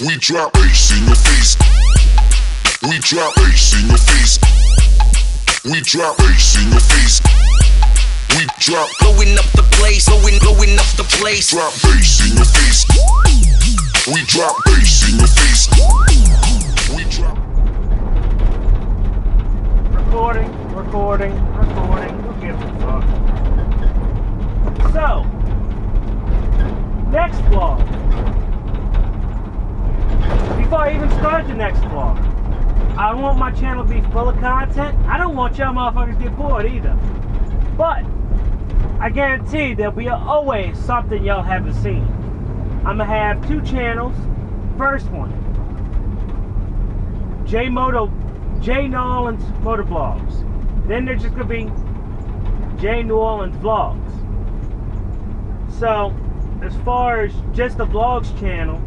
We drop bass in your face. We drop bass in your face. We drop bass in your face. We drop Blowing up the place, blowing, blowing up the place. drop bass in your face. We drop bass in your face. We drop Recording, recording, recording. Who gives a fuck? So, next vlog. Before I even start the next vlog, I want my channel to be full of content. I don't want y'all motherfuckers to get bored either. But, I guarantee there'll be always something y'all haven't seen. I'm gonna have two channels. First one, J Moto, J New Orleans Motor Vlogs. Then there's just gonna be J New Orleans Vlogs. So, as far as just the vlogs channel,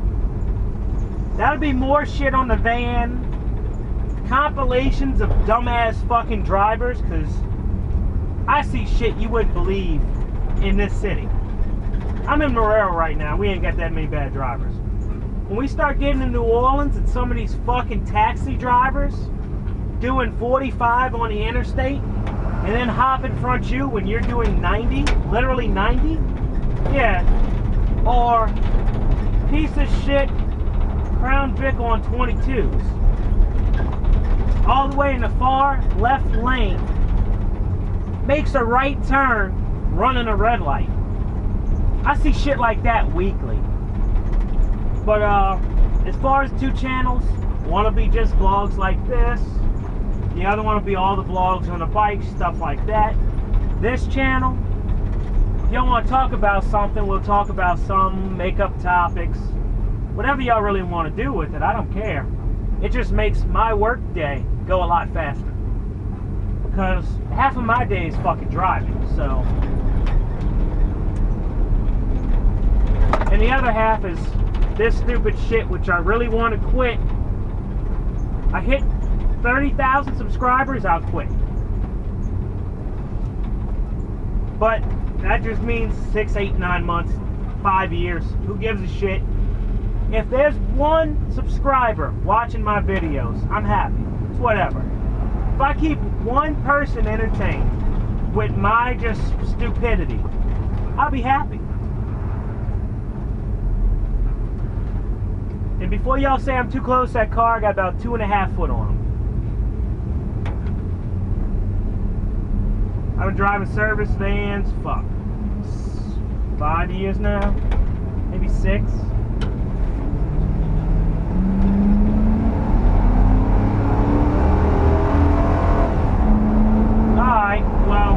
that'll be more shit on the van, compilations of dumbass fucking drivers, cause I see shit you wouldn't believe in this city. I'm in Marrero right now. We ain't got that many bad drivers. When we start getting to New Orleans and some of these fucking taxi drivers doing 45 on the interstate and then hop in front you when you're doing 90, literally 90, yeah. Or piece of shit Crown Vic on 22s. All the way in the far left lane makes a right turn running a red light. I see shit like that weekly. But uh, as far as two channels, one will be just vlogs like this. The other one will be all the vlogs on the bike, stuff like that. This channel, if y'all want to talk about something, we'll talk about some makeup topics. Whatever y'all really want to do with it, I don't care. It just makes my work day go a lot faster. Because half of my day is fucking driving, so. And the other half is this stupid shit, which I really want to quit. I hit 30,000 subscribers, I'll quit. But that just means six, eight, nine months, five years. Who gives a shit? If there's one subscriber watching my videos, I'm happy. It's whatever. If I keep one person entertained with my just stupidity, I'll be happy. And before y'all say I'm too close that car, got about two and a half foot on him. I've been driving service vans, fuck, five years now, maybe six. Alright, well,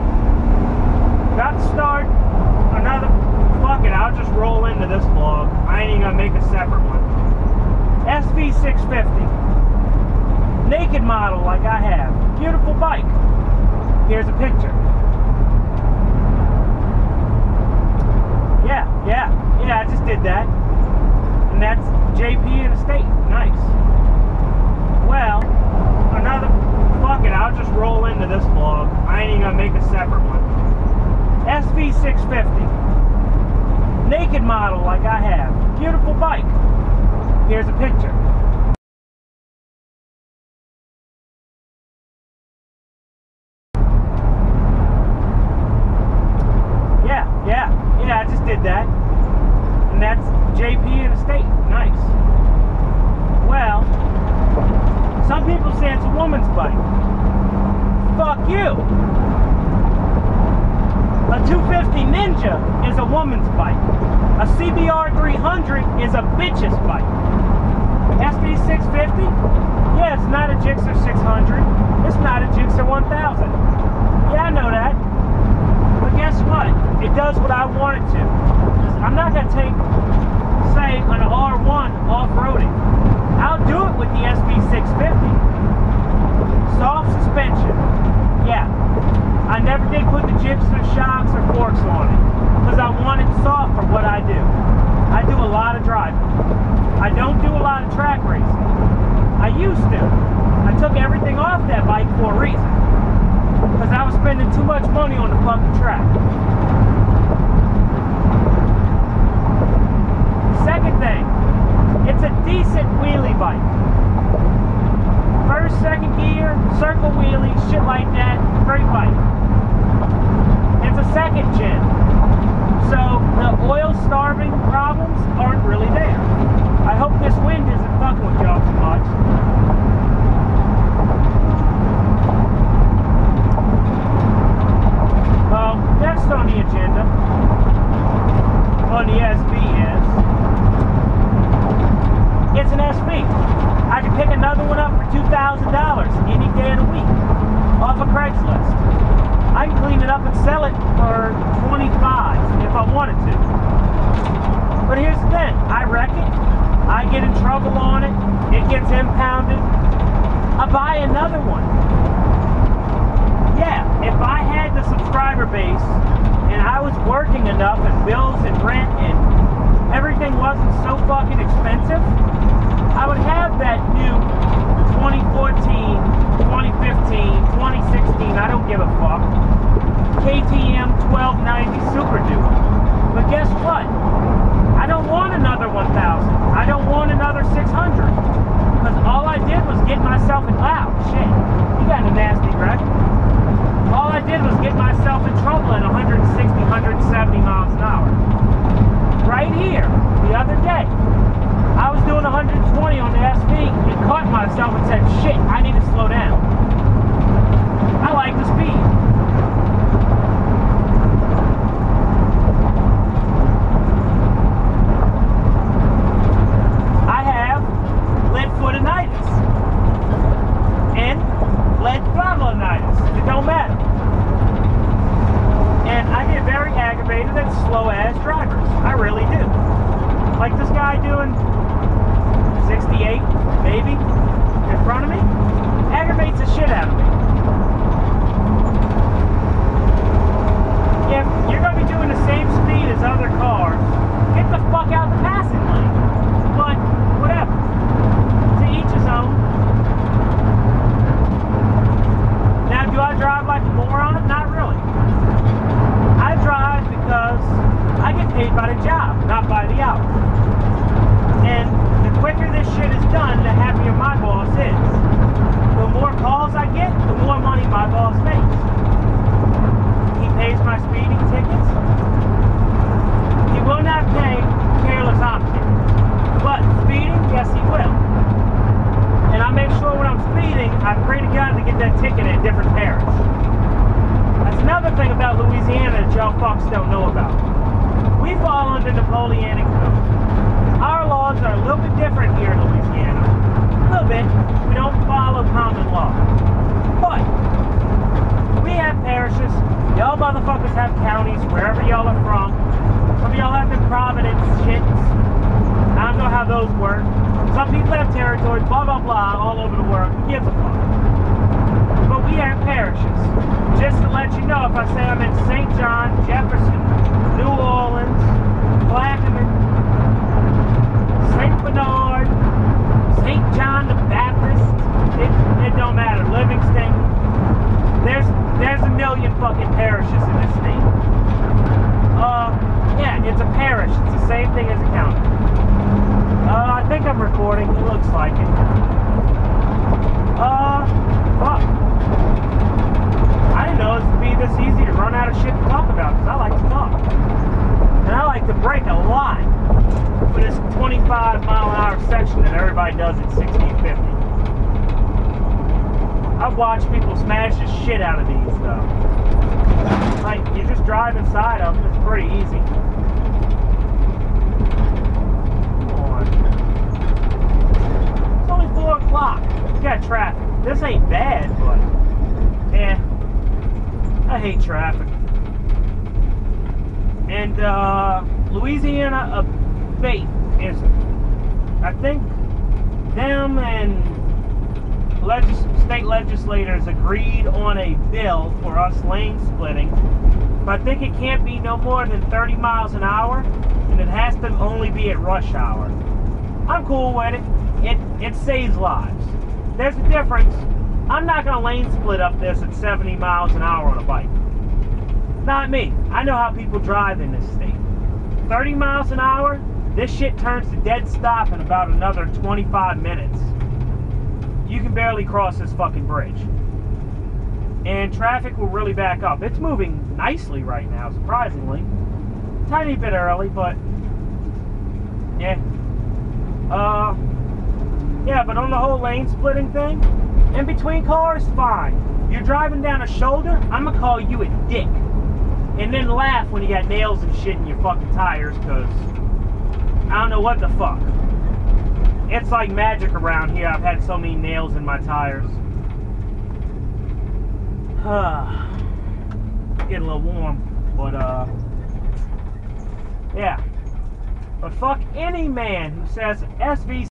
got to start another, fuck it, I'll just roll into this vlog. I ain't even gonna make a separate one. SV650. Naked model like I have. Beautiful bike. Here's a picture. Yeah, yeah, yeah, I just did that. And that's JP in a state. Nice. Well, another, fuck it, I'll just roll into this vlog. I ain't even gonna make a separate one. SV650. Naked model like I have. Beautiful bike. Here's a picture. Yeah, yeah, yeah, I just did that. And that's JP in a state. Nice. Well, it's a woman's bike. Fuck you. A 250 Ninja is a woman's bike. A CBR 300 is a bitch's bike. SV 650? Yeah, it's not a Gixxer 600. It's not a Gixxer 1000. Yeah, I know that. But guess what? It does what I want it to. I'm not going to take, say, an R1 off-roading. I'll do it with the SV 650. Soft suspension. Yeah. I never did put the Gibson shocks or forks on it. Because I want it soft for what I do. I do a lot of driving. I don't do a lot of track racing. I used to. I took everything off that bike for a reason. Because I was spending too much money on the fucking track. Second thing, it's a decent wheelie bike. First, second gear, circle wheelies, shit like that, great bike. It's a second gen. So the oil starving problems aren't really there. I hope this wind isn't fucking with y'all too much. Well, next on the agenda, on the SV is, it's an SV. I can pick another one up for $2,000 any day of the week off of Craigslist. I can clean it up and sell it for 25 if I wanted to. I wreck it, I get in trouble on it, it gets impounded, I buy another one. Yeah, if I had the subscriber base and I was working enough and bills and rent and everything wasn't so fucking expensive, I would have that new ticket at different pairs. That's another thing about Louisiana that y'all fucks don't know about. We fall under Napoleonic code. Our laws are a little bit different here in Louisiana. A little bit. We don't follow common law. But we have parishes. Y'all motherfuckers have counties wherever y'all are from. Some of y'all have the Providence shits. I don't know how those work. Some people have territories, blah blah blah, all over the world. Who gives a fuck? Just to let you know, if I say I'm in St. John, Jefferson, New Orleans, Plaquemine, St. Bernard, St. John the Baptist, it, it don't matter. Livingston, there's there's a million fucking parishes in this state. Uh, yeah, it's a parish. It's the same thing as a county. Uh, I think I'm recording. It looks like it. Uh, fuck. I didn't know it would be this easy to run out of shit to talk about because I like to talk. And I like to break a lot for this 25 mile an hour section that everybody does at 60 and 50. I've people smash the shit out of these though. Like, you just drive inside of them, it's pretty easy. Come on. It's only 4 o'clock. We got traffic. This ain't bad, but, eh. I hate traffic. And, uh, Louisiana ABATE is, I think, them and legis- state legislators agreed on a bill for us lane splitting. But I think it can't be no more than 30 miles an hour, and it has to only be at rush hour. I'm cool with it. It it saves lives. There's a difference. I'm not gonna lane split up this at 70 miles an hour on a bike. Not me. I know how people drive in this state. 30 miles an hour, This shit turns to dead stop in about another 25 minutes. You can barely cross this fucking bridge. And traffic will really back up. It's moving nicely right now, surprisingly. Tiny bit early, but yeah. Uh yeah, but on the whole lane splitting thing, in between cars, fine. You're driving down a shoulder, I'm gonna call you a dick. And then laugh when you got nails and shit in your fucking tires, cause I don't know what the fuck. It's like magic around here. I've had so many nails in my tires. Getting a little warm, but uh, yeah. But fuck any man who says SV